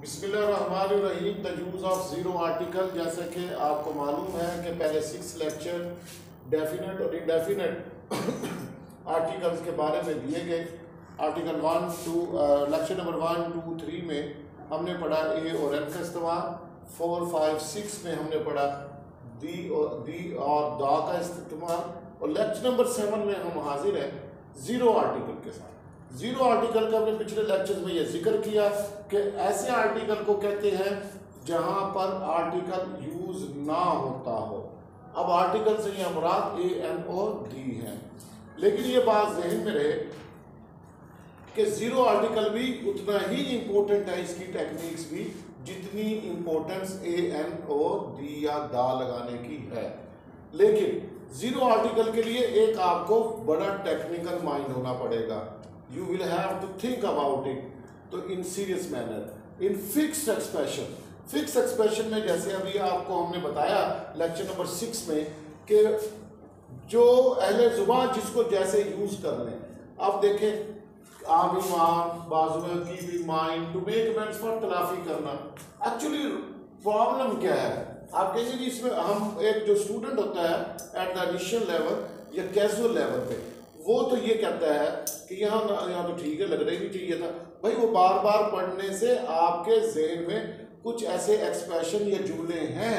बिस्मिल्लाहिर्रहमानिर्रहीम, the use of zero article. जैसे कि आपको मालूम है कि पहले सिक्स लेक्चर डेफिनेट और इनडेफिनेट आर्टिकल्स के बारे में दिए गए। Article one two lecture number one two three में हमने पढ़ा ए और एन का इस्तेमाल। फोर फाइव सिक्स में हमने पढ़ा दी और दी और दा का इस्तेमाल। और लेक्चर नंबर सेवन में हम हाजिर हैं ज़ीरो आर्टिकल के साथ। ज़ीरो आर्टिकल का हमने पिछले लेक्चर में ये ज़िक्र किया कि ऐसे आर्टिकल को कहते हैं जहाँ पर आर्टिकल यूज़ ना होता हो। अब आर्टिकल से ये अमराद ए एन ओ डी है। लेकिन ये बात जहन में रहे कि ज़ीरो आर्टिकल भी उतना ही इम्पोर्टेंट है इसकी टेक्निक्स भी जितनी importance a an or the या दा लगाने की है। लेकिन ज़ीरो आर्टिकल के लिए एक आपको बड़ा टेक्निकल माइंड होना पड़ेगा। You will have to think about it तो in serious manner in fix expression fix expression में जैसे अभी आपको हमने बताया लेक्चर नंबर सिक्स में कि जो अहले ज़ुबान जिसको जैसे यूज़ कर लें अब देखें आम ईमान बाजू की भी mind to make amends for तलाफी करना। एक्चुअली प्रॉब्लम क्या है? आप कहेंगे जी इसमें, हम एक जो स्टूडेंट होता है एट द इनिशियल लेवल या कैजुअल लेवल पे वो तो ये कहता है कि यहाँ यहाँ तो ठीक है, लग रही भी चाहिए था। भाई, वो बार बार पढ़ने से आपके जहन में कुछ ऐसे एक्सप्रेशन या जुमले हैं,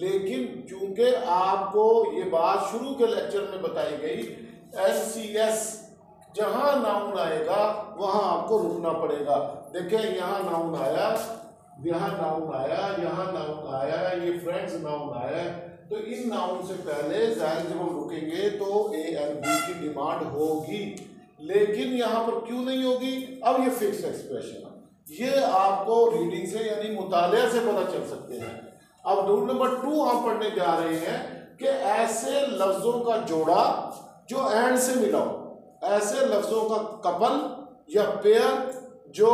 लेकिन चूँकि आपको ये बात शुरू के लेक्चर में बताई गई एस सी एस जहाँ नाउन आएगा, वहाँ आपको रुकना पड़ेगा। देखें, यहाँ नाउन आया, यहाँ नाउन आया, यहाँ नाउन आया, ये फ्रेंड्स नाउन आया तो इन नाउन से पहले ज़ाहिर जब हम रुकेंगे तो ए एंड बी की डिमांड होगी। लेकिन यहाँ पर क्यों नहीं होगी? अब ये फिक्स एक्सप्रेशन है। ये आपको रीडिंग से यानी मुताले से पता चल सकते हैं। अब रूल नंबर टू हम पढ़ने जा रहे हैं कि ऐसे लफ्जों का जोड़ा जो एंड से मिला हो। ऐसे लफ्जों का कपल या पेयर जो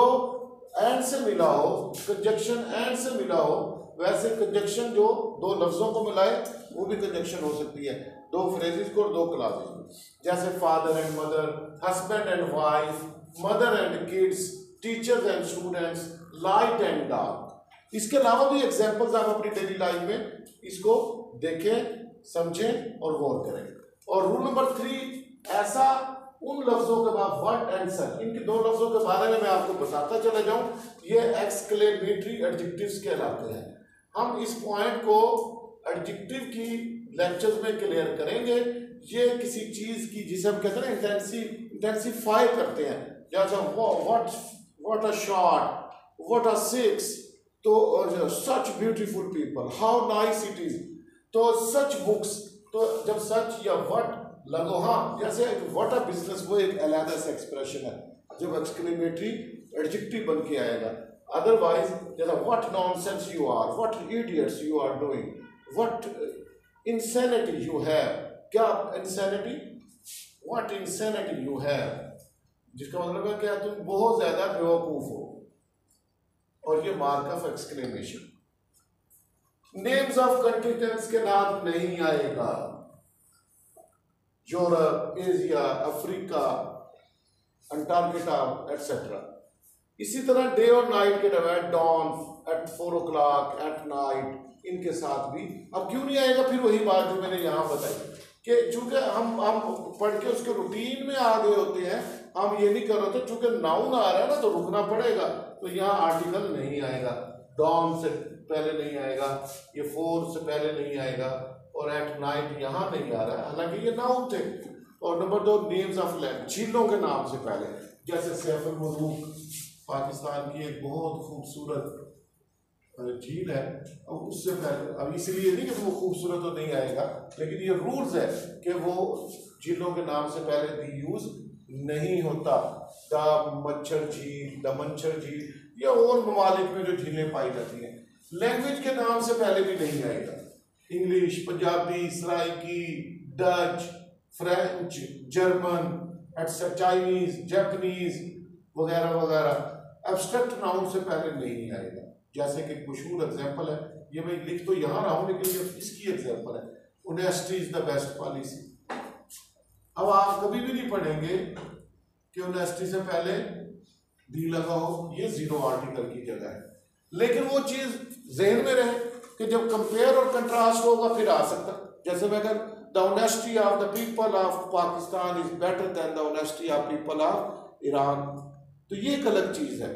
एंड से मिला हो कंजक्शन एंड से मिला हो, वैसे कंजक्शन जो दो लफ्ज़ों को मिलाए, वो भी कंजक्शन हो सकती है। दो फ्रेजेस को और दो क्लासेस को। जैसे father and mother husband and wife mother and kids teachers and students light and dark इसके अलावा भी एग्जाम्पल्स आप अपनी डेली लाइफ में इसको देखें, समझें और गौर करें। और रूल नंबर थ्री ऐसा उन लफ्जों के बाद वर्ड एंड सच इनके दो लफ्जों के बारे में मैं आपको बताता चला जाऊँ। ये एक्सक्लेमेटरी एडजेक्टिव्स कहलाते हैं। हम इस पॉइंट को एडजेक्टिव की लेक्चर्स में क्लियर करेंगे। ये किसी चीज़ की जिसे हम कहते हैं इंटेंसी इंटेंसीफाई करते हैं। जैसे what what a shot what a six तो such beautiful people how nice it is तो सच बुक्स तो जब सच या वट लगो हाँ जैसे व्हाट अ बिज़नेस वो एक अलहदा सा एक्सप्रेशन है जब एक्सक्लेमेटरी एडजेक्टिव बन के आएगा Otherwise, there's a what nonsense you are, what idiots you are doing, what insanity you have. क्या insanity? What insanity you have. जिसका मतलब है क्या तुम बहुत ज़्यादा बेवकूफ़ हो और ये mark of exclamation names of continents के नाम नहीं आएगा Europe Asia Africa Antarctica etcetera इसी तरह डे और नाइट के divide dawn at four o'clock at night इनके साथ भी। अब क्यों नहीं आएगा? फिर वही बात जो मैंने यहाँ बताई कि चूँकि हम हम पढ़ के उसके रूटीन में आ गए होते हैं, हम ये नहीं कर रहे थे, चूँकि नाउन आ रहा है ना तो रुकना पड़ेगा। तो यहाँ आर्टिकल नहीं आएगा। डॉन से पहले नहीं आएगा। ये फोर से पहले नहीं आएगा। और एट नाइट यहाँ नहीं आ रहा है। हालाँकि ये नाउन थे और नंबर दो नेम्स ऑफ़ लैंड झीलों के नाम से पहले, जैसे सैफुल मलूक पाकिस्तान की एक बहुत खूबसूरत झील है। अब उससे पहले, अब इसलिए नहीं कि वो खूबसूरत तो नहीं आएगा, लेकिन ये रूल्स है कि वो झीलों के नाम से पहले दी यूज़ नहीं होता। द मच्छर झील, द मच्छर झील, या और ममालिक में जो झीलें पाई जाती हैं। लैंग्वेज के नाम से पहले भी नहीं आएगा। English Punjabi Saraiki Dutch French German Chinese Japanese वगैरह वगैरह। एब्स्ट्रैक्ट नाउन से पहले नहीं आएगा। जैसे कि मशहूर एग्ज़ाम्पल है। ये मैं लिख तो यहाँ रहा हूँ, लेकिन ये इसकी एग्ज़ाम्पल है। Honesty is the best policy अब आप कभी भी नहीं पढ़ेंगे कि ओनेस्टी से पहले डी लगा हो ये ज़ीरो आर्टिकल की जगह है। लेकिन वो चीज़ जहन में रहे। कि जब कंपेयर और कंट्रास्ट होगा, फिर आ सकता। जैसे मैं कह the honesty of the people of Pakistan is better than the honesty of people of Iran तो ये एक अलग चीज़ है।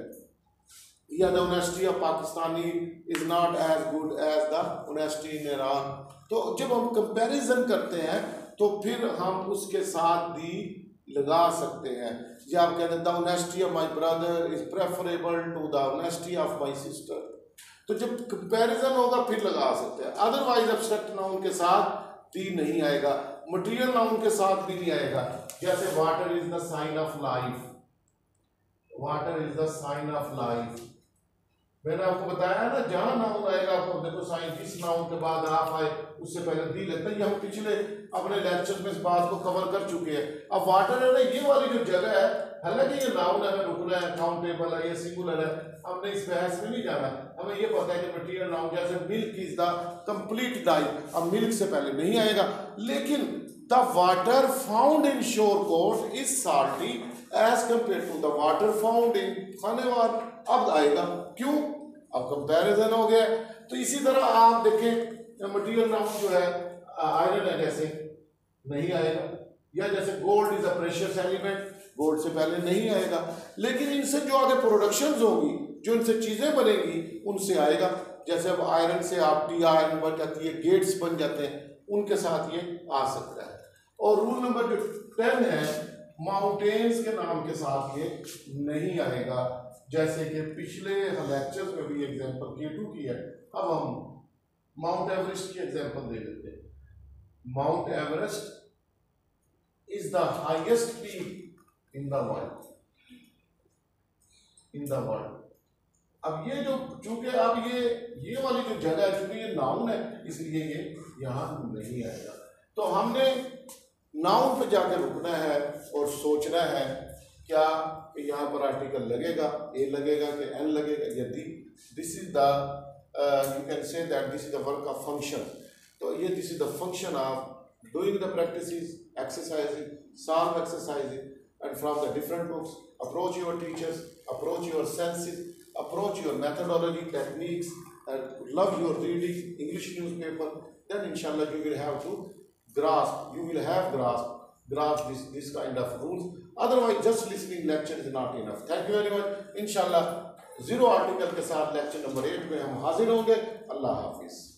या the honesty of Pakistani is not as good as the honesty in Iran तो जब हम कंपैरिजन करते हैं तो फिर हम उसके साथ भी लगा सकते हैं। या आप कहते हैं the honesty of my brother is preferable to the honesty of my sister तो जब कंपैरिजन होगा, फिर लगा सकते हैं। अदरवाइज़ एब्स्ट्रैक्ट नाउन के साथ भी नहीं आएगा। मटेरियल नाउन के साथ भी नहीं आएगा। जैसे water is the sign of life water is the sign of life मैंने आपको बताया ना, जहाँ नाउन आएगा, आपको देखो साइन जिस नाउन के बाद आप आए, उससे पहले दी लेते हैं ये हम पिछले अपने लेक्चर में इस बात को कवर कर चुके हैं। अब वाटर है ना, ये वाली जो जगह है, हालाँकि ये नाउन है रुकना है काउंटेबल है, ये सिंगुलर है, हमने इस बहस में नहीं जाना। हमें ये पता है कि मटीरियल नाउन जैसे milk is the complete diet अब मिल्क से पहले नहीं आएगा। लेकिन the water found in Shorkot is salty as compare to the water found in Khanewal अब आएगा। क्यों? अब कंपैरिजन हो गया। तो इसी तरह आप देखें मटीरियल नाउन जो है आयरन है जैसे। नहीं आएगा। या जैसे gold is a precious element gold से पहले नहीं आएगा। लेकिन इनसे जो आगे प्रोडक्शन होगी जो इनसे चीज़ें बनेंगी, उनसे आएगा। जैसे अब आयरन से आप डी आयरन बन जाती है गेट्स बन जाते हैं, उनके साथ ये आ सकता है। और रूल नंबर जो टेन है माउंटेन्स के नाम के साथ ये नहीं आएगा। जैसे कि पिछले लेक्चर में भी एग्जांपल के टू की है। अब हम माउंट एवरेस्ट की एग्जांपल दे देते हैं। Mount Everest is the highest peak in the world in the world अब ये जो, चूँकि अब ये ये वाली जो जगह है, चूँकि ये नाउन है, इसलिए ये यहाँ नहीं आएगा। तो हमने नाउन पे जाकर रुकना है और सोचना है, क्या यहाँ पर आर्टिकल लगेगा? ए लगेगा कि एन लगेगा? यदि this is the you can say that this is the work of function तो ये this is the function of doing the practice exercising solve exercising and from the different books approach your teachers approach your senses approach your methodology techniques and love your reading english newspaper then inshallah you will have to grasp you will have grasp grasp this, this kind of rules. Otherwise, just listening lecture is not enough. Thank you very much. Inshallah, zero article के साथ lecture number eight में हम हाजिर होंगे. Allah Hafiz.